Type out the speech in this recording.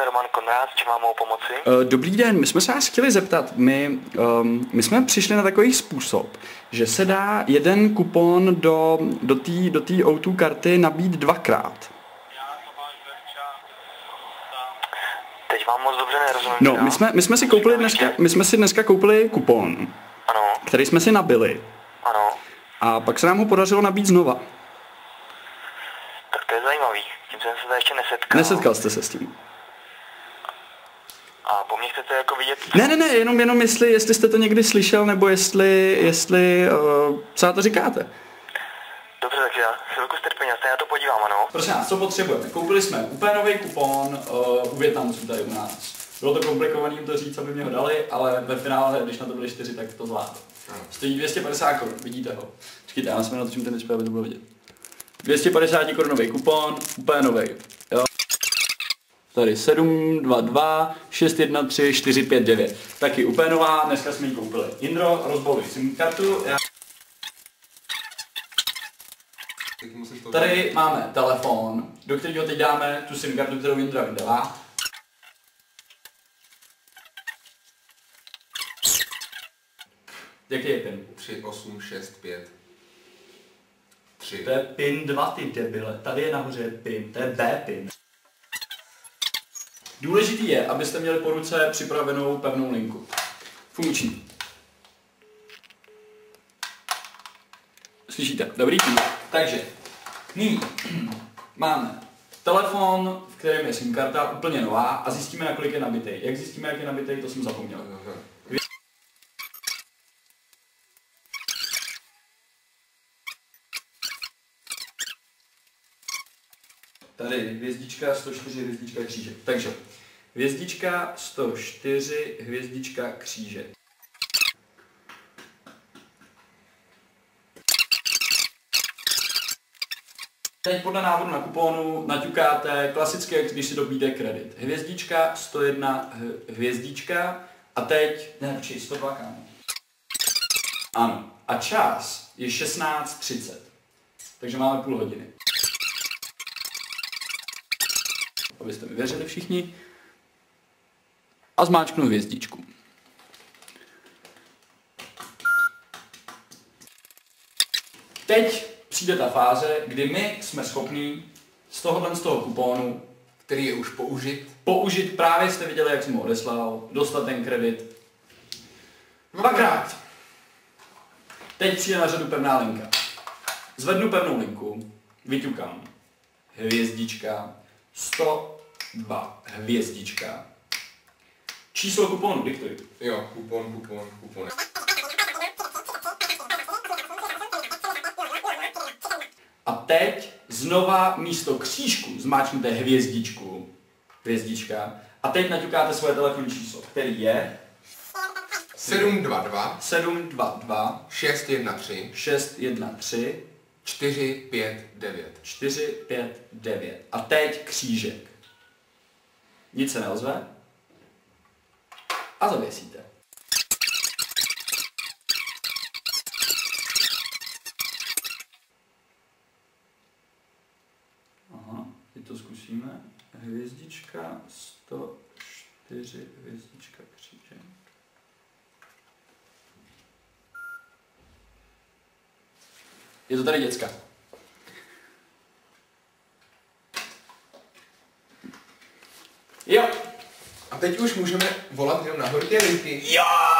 den, Roman Konrád, čím vám mohu pomoci? Eh, Dobrý den, my jsme se vás chtěli zeptat, my, um, my jsme přišli na takový způsob, že se dá jeden kupon do, do té do tý O2 karty nabít dvakrát. Teď vám moc dobře nerozumím. No, my jsme, my jsme si koupili dneska, my jsme si dneska koupili kupon, Ano, který jsme si nabili ano. a pak se nám ho podařilo nabít znova. Tak to je zajímavý. Tím jsem se ještě nesetkal. Nesetkal jste se s tím? A po mně chcete jako vidět... Ne, ne, ne, jenom, jenom jestli, jestli jste to někdy slyšel, nebo jestli, jestli, uh, co na to říkáte. Dobře, takže já chvilku strpení, já se na to podívám, ano. Prosím nás, co potřebujeme? Koupili jsme úplně nový kupon uh, u Větnamců tady u nás. Bylo to komplikovaný jim to říct, aby mě ho dali, ale ve finále, když na to byli čtyři, tak to zvládl. Stojí 250 korun, vidíte ho. Počkejte, já jsem natočím ten display, aby to bylo vidět. 250 korunový kupon, úplně nový. Tady 722 613 459. Taky úplně nová, dneska jsme ji koupili. Indro, rozbaluj SIM kartu. Já... Tady máme telefon, do kterého teď dáme tu SIM kartu, kterou Indra vydala. Jaký je pin? 3, 8, 6, 5. 3. To je pin 2, ty debile. Tady je nahoře pin, to je B pin. Důležitý je, abyste měli po ruce připravenou pevnou linku. Funkční. Slyšíte? Dobrý tím. Takže, nyní máme telefon, v kterém je SIM karta, úplně nová a zjistíme, na kolik je nabitý. Jak zjistíme, jak je nabitý, to jsem zapomněl. Tady hvězdička 104, hvězdička křížek. Takže hvězdička 104, hvězdička křížek. Teď podle návodu na kuponu naťukáte klasicky, jak když si dobíte kredit. Hvězdička 101, h- hvězdička a teď, ne, počkej, 102 kámo. Ano. A čas je 16.30. Takže máme půl hodiny. Abyste mi věřili všichni. A zmáčknu hvězdičku. Teď přijde ta fáze, kdy my jsme schopní z tohohle z toho kupónu Který je už použit. použít, právě jste viděli, jak jsem ho odeslal, dostat ten kredit. Dvakrát. Teď přijde na řadu pevná linka. Zvednu pevnou linku, vyťukám. Hvězdička, 102, hvězdička. Číslo kuponu, diktuj. Jo, kupon, kupon, kupon. A teď znova místo křížku zmáčknete hvězdičku. Hvězdička. A teď naťukáte svoje telefonní číslo, který je 722 722 613 613 459. 459. A teď křížek. Nic se neozve. A zavěsíte. Aha, teď to zkusíme. Hvězdička 104, hvězdička křížek. Je to tady děcka. Jo. A teď už můžeme volat jenom nahoru ty linky. Jo!